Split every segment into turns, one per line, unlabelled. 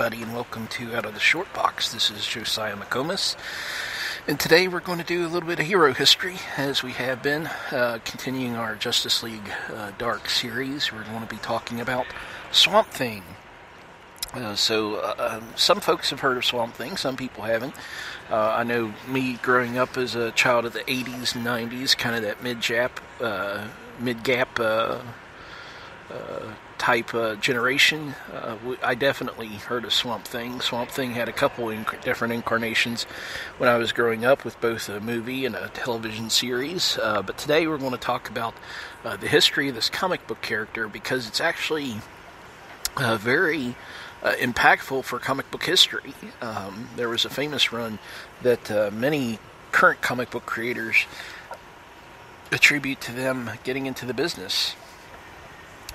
Everybody, and welcome to Out of the Short Box. This is Josiah McComas, and today we're going to do a little bit of hero history, as we have been, uh, continuing our Justice League uh, Dark series. We're going to be talking about Swamp Thing. Uh, so, uh, um, some folks have heard of Swamp Thing, some people haven't. Uh, I know me growing up as a child of the 80s and 90s, kind of that mid-gap, uh, mid-gap type uh, generation. Uh, I definitely heard of Swamp Thing. Swamp Thing had a couple inc- different incarnations when I was growing up with both a movie and a television series. Uh, but today we're going to talk about uh, the history of this comic book character because it's actually uh, very uh, impactful for comic book history. Um, there was a famous run that many current comic book creators attribute to them getting into the business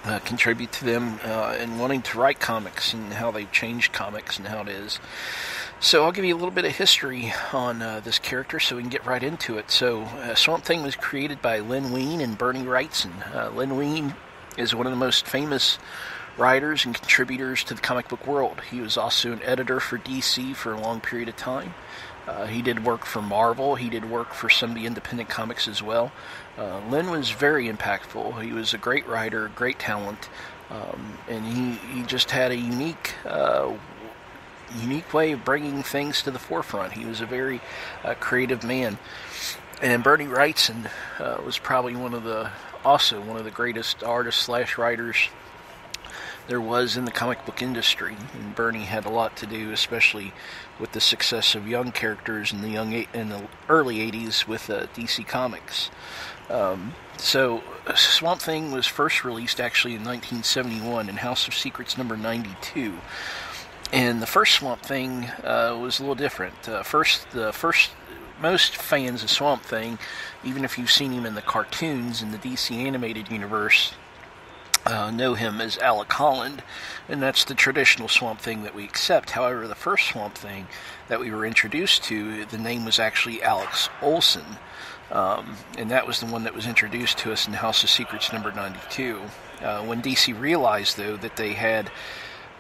uh, contribute to them uh, and wanting to write comics and how they've changed comics and how it is. So I'll give you a little bit of history on uh, this character so we can get right into it. So uh, Swamp Thing was created by Len Wein and Bernie Wrightson. Uh, Len Wein is one of the most famous writers and contributors to the comic book world. He was also an editor for DC for a long period of time. Uh, he did work for Marvel. He did work for some of the independent comics as well. Uh, Len was very impactful. He was a great writer, great talent, um, and he, he just had a unique uh, unique way of bringing things to the forefront. He was a very uh, creative man. And Bernie Wrightson uh, was probably one of the also one of the greatest artists slash writers there was in the comic book industry. And Bernie had a lot to do, especially with the success of young characters in the young in the early '80s with uh, DC Comics. Um, so, Swamp Thing was first released actually in 1971 in House of Secrets number 92. And the first Swamp Thing uh, was a little different. Uh, first, the first most fans of Swamp Thing, even if you've seen him in the cartoons in the DC animated universe, uh, know him as Alec Holland, and that's the traditional Swamp Thing that we accept. However, the first Swamp Thing that we were introduced to, the name was actually Alex Olsen, um, and that was the one that was introduced to us in House of Secrets number 92. Uh, when DC realized, though, that they had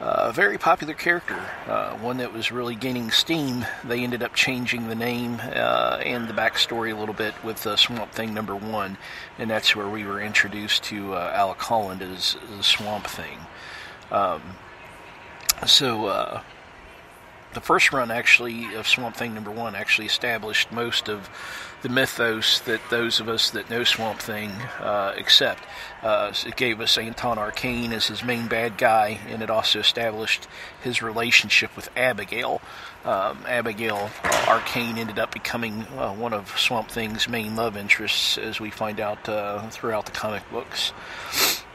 a very popular character, uh, one that was really gaining steam. They ended up changing the name uh, and the backstory a little bit with uh, Swamp Thing number one, and that's where we were introduced to Alec Holland as the Swamp Thing. Um, so uh, the first run actually of Swamp Thing number one actually established most of the mythos that those of us that know Swamp Thing uh, accept. Uh, it gave us Anton Arcane as his main bad guy, and it also established his relationship with Abigail. Um, Abigail uh, Arcane ended up becoming uh, one of Swamp Thing's main love interests, as we find out uh, throughout the comic books.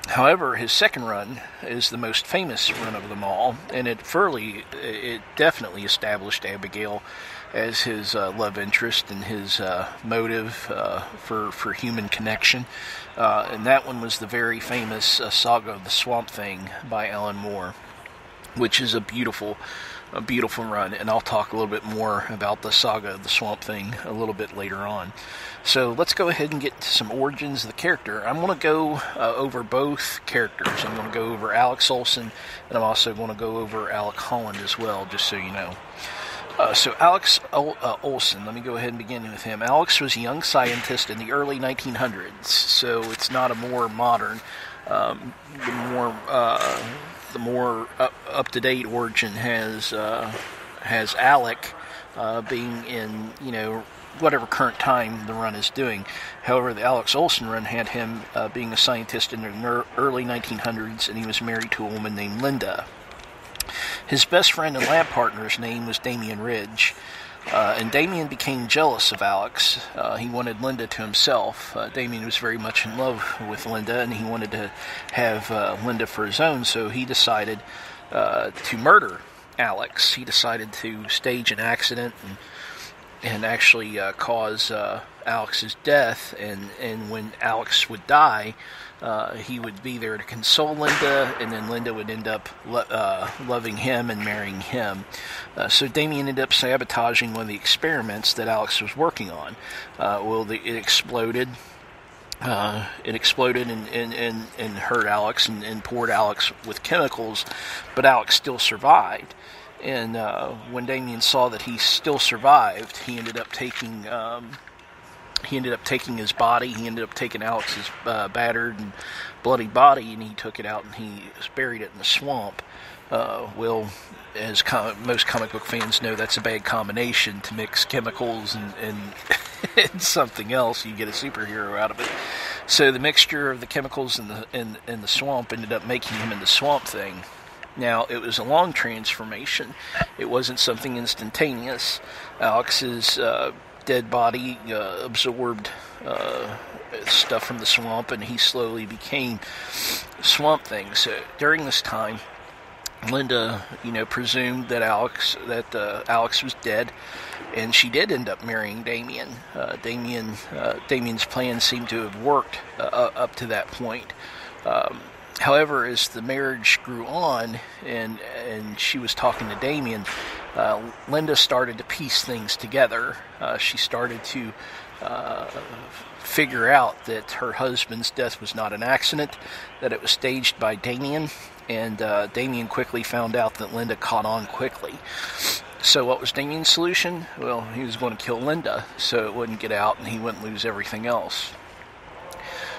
However, his second run is the most famous run of them all, and it fairly, it definitely established Abigail as his uh, love interest and his uh, motive uh, for for human connection. Uh, and that one was the very famous uh, saga of the Swamp Thing by Alan Moore, which is a beautiful, a beautiful run. And I'll talk a little bit more about the saga of the Swamp Thing a little bit later on. So let's go ahead and get to some origins of the character. I'm going to go uh, over both characters. I'm going to go over Alex Olsen, and I'm also going to go over Alec Holland as well, just so you know. Uh, so Alex Ol- uh, Olsen, let me go ahead and begin with him. Alex was a young scientist in the early 1900s, so it's not a more modern, um, more uh, the more up to date origin has uh, has Alec uh, being in you know whatever current time the run is doing. However, the Alex Olsen run had him uh, being a scientist in the early 1900s, and he was married to a woman named Linda. His best friend and lab partner's name was Damian Ridge. Uh, and Damien became jealous of Alex. Uh, he wanted Linda to himself. Uh, Damian was very much in love with Linda, and he wanted to have uh, Linda for his own, so he decided uh, to murder Alex. He decided to stage an accident and, and actually uh, cause Alex's death. And, and when Alex would die, uh, he would be there to console Linda, and then Linda would end up lo- uh, loving him and marrying him. Uh, so Damien ended up sabotaging one of the experiments that Alex was working on. Uh, well, the, it exploded, uh, it exploded and, and, and, and hurt Alex and, and, poured Alex with chemicals, but Alex still survived. And uh, when Damien saw that he still survived, he ended up taking um, he ended up taking his body. He ended up taking Alex's uh, battered and bloody body, and he took it out and he buried it in the swamp. Uh, well, as com- most comic book fans know, that's a bad combination to mix chemicals and, and, and, something else. You get a superhero out of it. So the mixture of the chemicals in the in the swamp ended up making him in the Swamp Thing. Now it was a long transformation. It wasn't something instantaneous. Alex's uh, dead body uh, absorbed uh, stuff from the swamp, and he slowly became Swamp Thing. So during this time, Linda, you know, presumed that Alex that uh, Alex was dead, and she did end up marrying Damien. Uh, Damien, uh, Damien's plan seemed to have worked uh, up to that point. Um, however, as the marriage grew on, and and she was talking to Damien, uh, Linda started to piece things together. Uh, she started to figure out that her husband's death was not an accident, that it was staged by Damien, and uh, Damien quickly found out that Linda caught on quickly. So, what was Damien's solution? Well, he was going to kill Linda so it wouldn't get out and he wouldn't lose everything else.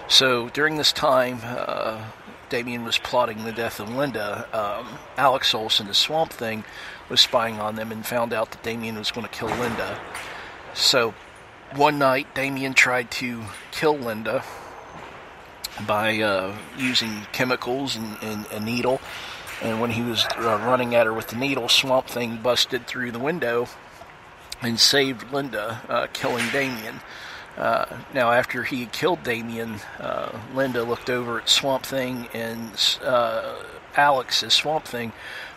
So, during this time, uh, Damien was plotting the death of Linda. Um, Alex Olsen, the Swamp Thing, was spying on them and found out that Damien was going to kill Linda. So, one night, Damien tried to kill Linda by uh, using chemicals and, and, a needle. And when he was uh, running at her with the needle, Swamp Thing busted through the window and saved Linda, uh, killing Damien. Uh, now, after he had killed Damien, uh, Linda looked over at Swamp Thing, and uh, Alex, as Swamp Thing,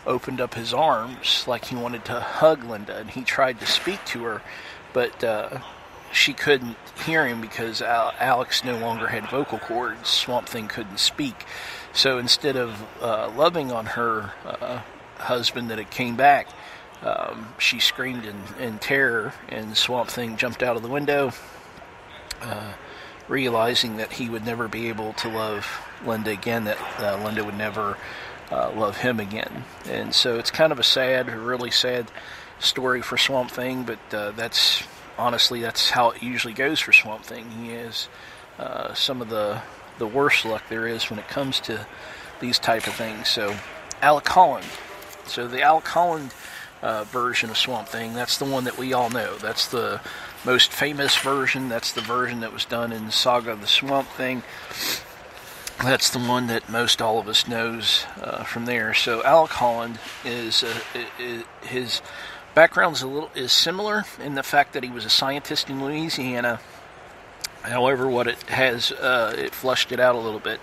opened up his arms like he wanted to hug Linda, and he tried to speak to her, but she couldn't hear him because Alex no longer had vocal cords. Swamp Thing couldn't speak. So instead of uh, loving on her uh, husband that had came back, um, she screamed in, in, terror, and Swamp Thing jumped out of the window, uh, realizing that he would never be able to love Linda again, that uh, Linda would never uh, love him again. And so it's kind of a sad, really sad story for Swamp Thing, but uh, that's honestly, that's how it usually goes for Swamp Thing. He has uh, some of the the worst luck there is when it comes to these type of things. So, Alec Holland. So the Alec Holland uh, version of Swamp Thing, that's the one that we all know. That's the most famous version. That's the version that was done in the Saga of the Swamp Thing. That's the one that most all of us knows uh, from there. So Alec Holland is, uh, is his background is a little is similar in the fact that he was a scientist in Louisiana. However, what it has uh, it flushed it out a little bit.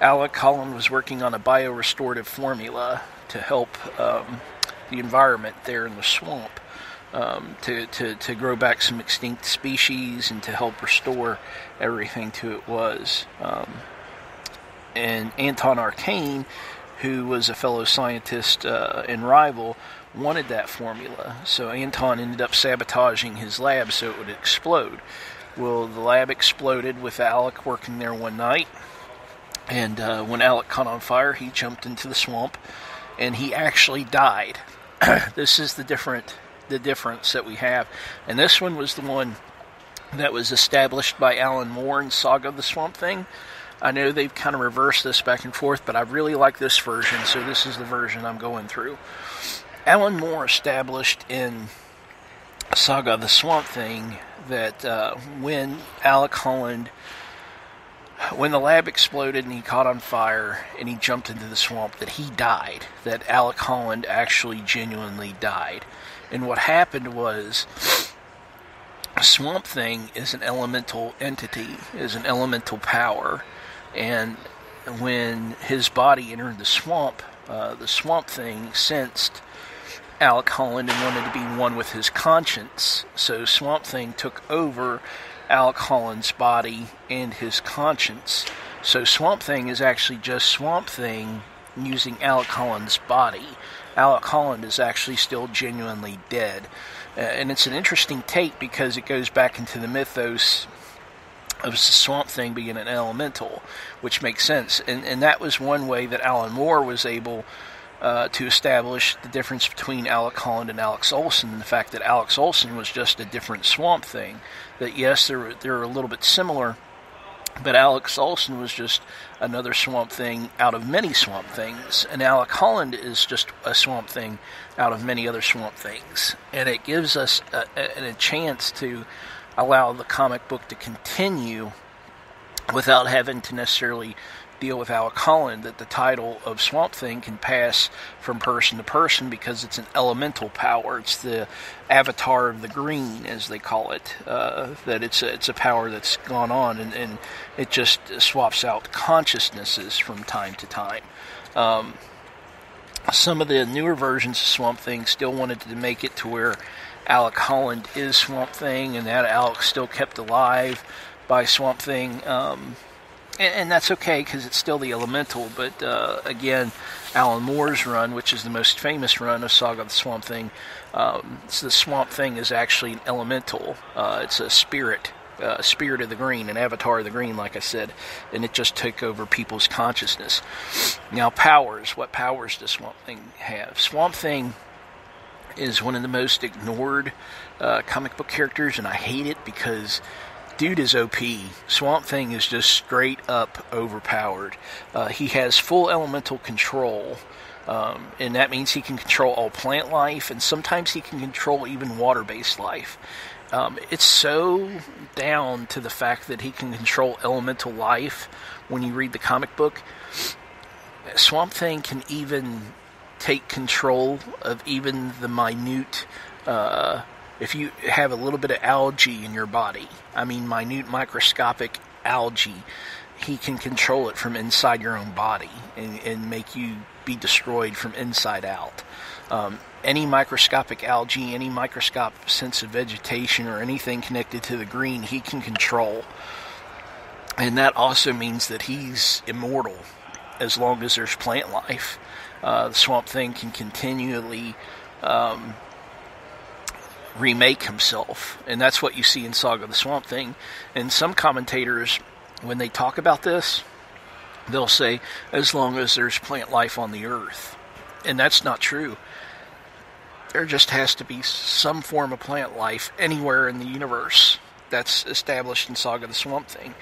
Alec Holland was working on a biorestorative formula to help um, the environment there in the swamp um, to, to, to grow back some extinct species and to help restore everything to it was. Um, and Anton Arcane, who was a fellow scientist uh, and rival, wanted that formula, so Anton ended up sabotaging his lab so it would explode. Well, the lab exploded with Alec working there one night, and uh, when Alec caught on fire, he jumped into the swamp, and he actually died. this is the different the difference that we have, and this one was the one that was established by Alan Moore in Saga of the Swamp Thing. I know they've kind of reversed this back and forth, but I really like this version, so this is the version I'm going through. Alan Moore established in Saga of the Swamp Thing that uh, when Alec Holland, when the lab exploded and he caught on fire and he jumped into the swamp, that he died. That Alec Holland actually genuinely died. And what happened was. Swamp Thing is an elemental entity, is an elemental power, and when his body entered the swamp, uh, the Swamp Thing sensed Alec Holland and wanted to be one with his conscience. So Swamp Thing took over Alec Holland's body and his conscience. So Swamp Thing is actually just Swamp Thing using Alec Holland's body. Alec Holland is actually still genuinely dead. Uh, and it's an interesting take because it goes back into the mythos of the Swamp Thing being an elemental, which makes sense. And and that was one way that Alan Moore was able uh, to establish the difference between Alec Holland and Alex Olsen, and the fact that Alex Olsen was just a different Swamp Thing. That yes, they're they're a little bit similar, but Alex Olsen was just another Swamp Thing out of many Swamp Things, and Alec Holland is just a Swamp Thing out of many other Swamp Things, and it gives us a, a, a chance to allow the comic book to continue without having to necessarily deal with Alec Holland that the title of Swamp Thing can pass from person to person because it's an elemental power. It's the avatar of the green, as they call it. Uh, that it's a, it's a power that's gone on and, and it just swaps out consciousnesses from time to time. Um, some of the newer versions of Swamp Thing still wanted to make it to where Alec Holland is Swamp Thing and that Alec still kept alive by Swamp Thing. Um, and, and that's okay because it's still the elemental. But uh, again, Alan Moore's run, which is the most famous run of Saga of the Swamp Thing, um, the Swamp Thing is actually an elemental. Uh, it's a spirit. Uh, spirit of the green, an avatar of the green, like I said, and it just took over people's consciousness. Now, powers. What powers does Swamp Thing have? Swamp Thing is one of the most ignored uh, comic book characters, and I hate it because dude is OP. Swamp Thing is just straight up overpowered. Uh, he has full elemental control. Um, and that means he can control all plant life, and sometimes he can control even water based life. Um, it's so down to the fact that he can control elemental life when you read the comic book. Swamp Thing can even take control of even the minute uh, if you have a little bit of algae in your body, I mean minute microscopic algae, he can control it from inside your own body and, and make you be destroyed from inside out. Um, any microscopic algae, any microscopic sense of vegetation, or anything connected to the green, he can control. And that also means that he's immortal as long as there's plant life. Uh, the swamp thing can continually um, remake himself. And that's what you see in Saga the Swamp Thing. And some commentators, when they talk about this, they'll say, as long as there's plant life on the earth. And that's not true. There just has to be some form of plant life anywhere in the universe that's established in Saga the Swamp Thing.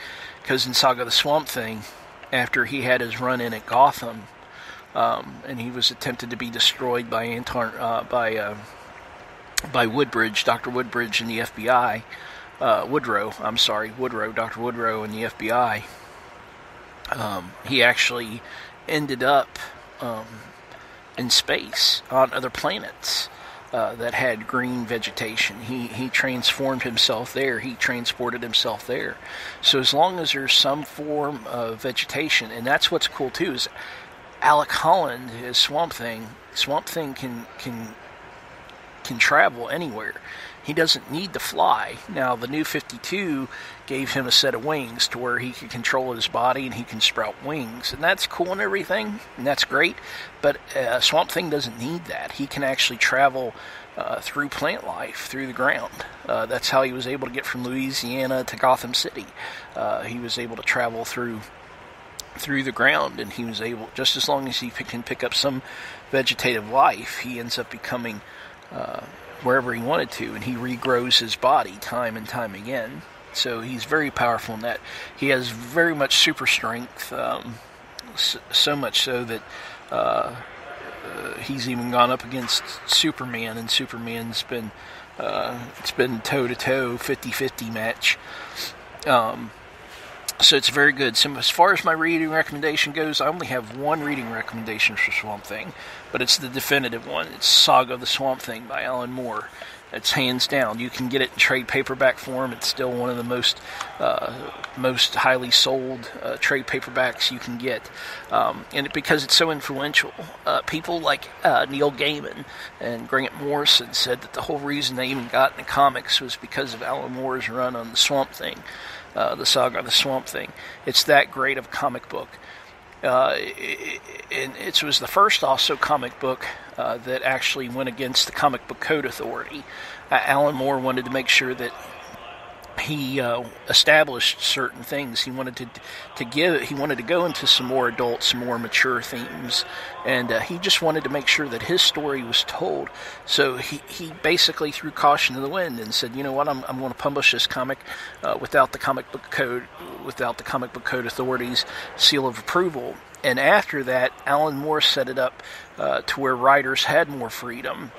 Because in Saga the Swamp Thing, after he had his run in at Gotham, um, and he was attempted to be destroyed by Anton, uh, by uh, by Woodbridge, Dr. Woodbridge and the FBI, uh, Woodrow, I'm sorry, Woodrow, Dr. Woodrow and the FBI. Um, he actually ended up um, in space on other planets uh, that had green vegetation. He he transformed himself there. He transported himself there. So as long as there's some form of vegetation, and that's what's cool too is Alec Holland, his Swamp Thing. Swamp Thing can can can travel anywhere. He doesn't need to fly. Now, the new 52 gave him a set of wings to where he can control his body and he can sprout wings. And that's cool and everything, and that's great. But uh, Swamp Thing doesn't need that. He can actually travel uh, through plant life, through the ground. Uh, that's how he was able to get from Louisiana to Gotham City. Uh, he was able to travel through through the ground, and he was able, just as long as he can pick up some vegetative life, he ends up becoming uh, wherever he wanted to, and he regrows his body time and time again. So he's very powerful in that. He has very much super strength, um, so much so that uh, uh, he's even gone up against Superman, and Superman's been uh, it's been toe to toe, 50-50 match. Um, so it's very good. So as far as my reading recommendation goes, I only have one reading recommendation for Swamp Thing, but it's the definitive one. It's Saga of the Swamp Thing by Alan Moore. It's hands down. You can get it in trade paperback form. It's still one of the most uh, most highly sold uh, trade paperbacks you can get, um, and it, because it's so influential. Uh, people like uh, Neil Gaiman and Grant Morrison said that the whole reason they even got into comics was because of Alan Moore's run on the Swamp Thing uh, the saga, of the Swamp Thing. It's that great of a comic book. Uh, it, it, was the first also comic book uh, that actually went against the Comic Book Code Authority. Uh, Alan Moore wanted to make sure that he uh, established certain things. He wanted to to give. He wanted to go into some more adult, some more mature themes, and uh, he just wanted to make sure that his story was told. So he, he basically threw caution to the wind and said, you know what, I'm I'm going to publish this comic uh, without the comic book code, without the comic book code authorities seal of approval. And after that, Alan Moore set it up uh, to where writers had more freedom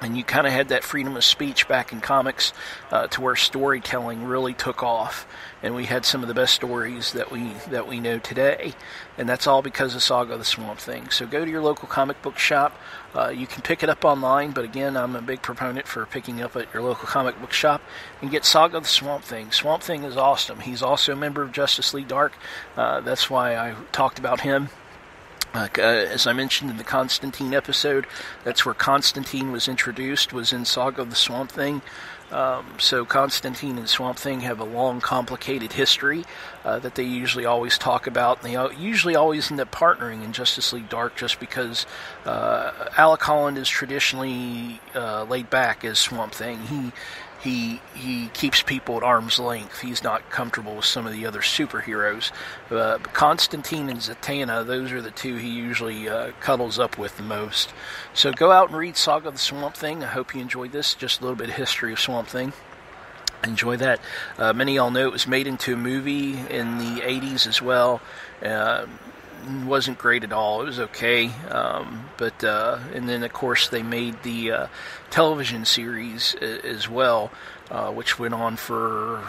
and you kind of had that freedom of speech back in comics uh, to where storytelling really took off. And we had some of the best stories that we that we know today. And that's all because of saga of the swamp thing. So go to your local comic book shop. Uh, you can pick it up online but again i'm a big proponent for picking up at your local comic book shop and get saga of the swamp thing. Swamp thing is awesome. He's also a member of justice league dark. Uh, that's why i talked about him uh, as I mentioned in the Constantine episode, that's where Constantine was introduced, was in Saga of the Swamp Thing. Um, so Constantine and Swamp Thing have a long, complicated history uh, that they usually always talk about. And they usually always end up partnering in Justice League Dark just because uh, Alec Holland is traditionally uh, laid back as Swamp Thing. He he he keeps people at arm's length. He's not comfortable with some of the other superheroes. Uh, Constantine and Zatanna, those are the two he usually uh, cuddles up with the most. So go out and read Saga of the Swamp Thing. I hope you enjoyed this. Just a little bit of history of Swamp Thing. Enjoy that. Uh, many of y'all know it was made into a movie in the 80s as well. Wasn't great at all. It was okay, um, but uh, and then of course they made the uh, television series as well, uh, which went on for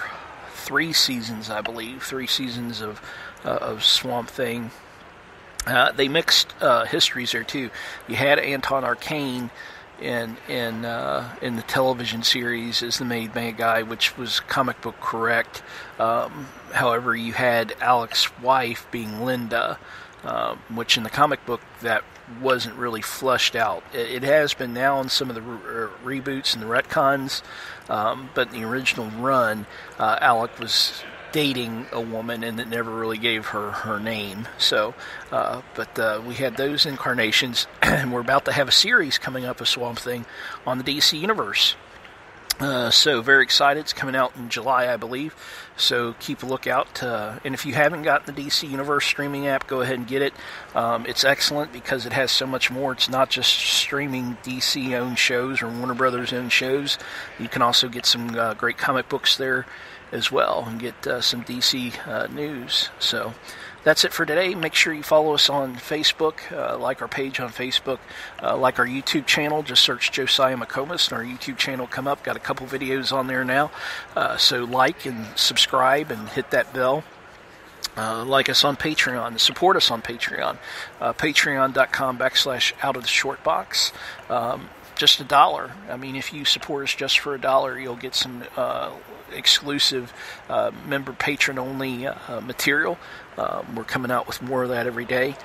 three seasons, I believe, three seasons of uh, of Swamp Thing. Uh, they mixed uh, histories there too. You had Anton Arcane in in uh, in the television series as the main Man guy, which was comic book correct. Um, however, you had Alec's wife being Linda, uh, which in the comic book that wasn't really flushed out. It, it has been now in some of the re- uh, reboots and the retcons, um, but in the original run, uh, Alec was dating a woman and it never really gave her her name. So, uh, but uh, we had those incarnations, and we're about to have a series coming up of Swamp Thing on the DC Universe. Uh, so very excited. It's coming out in July, I believe. So keep a lookout. Uh, and if you haven't gotten the DC Universe streaming app, go ahead and get it. Um, it's excellent because it has so much more. It's not just streaming DC owned shows or Warner Brothers owned shows. You can also get some uh, great comic books there as well and get uh, some DC uh, news. So that's it for today. Make sure you follow us on Facebook, uh, like our page on Facebook, uh, like our YouTube channel. Just search Josiah McComas and our YouTube channel come up. Got a couple videos on there now. Uh, so like and subscribe and hit that bell. Uh, like us on Patreon, support us on Patreon, uh, patreon.com backslash out of the short box. Um, just a dollar. I mean, if you support us just for a dollar, you'll get some uh, exclusive uh, member patron only uh, material. Um, we're coming out with more of that every day.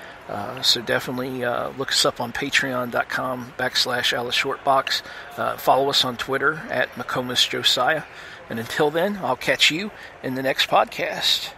So definitely look us up on patreon.com backslash Alice Shortbox. Uh, follow us on Twitter at McComas Josiah. And until then, I'll catch you in the next podcast.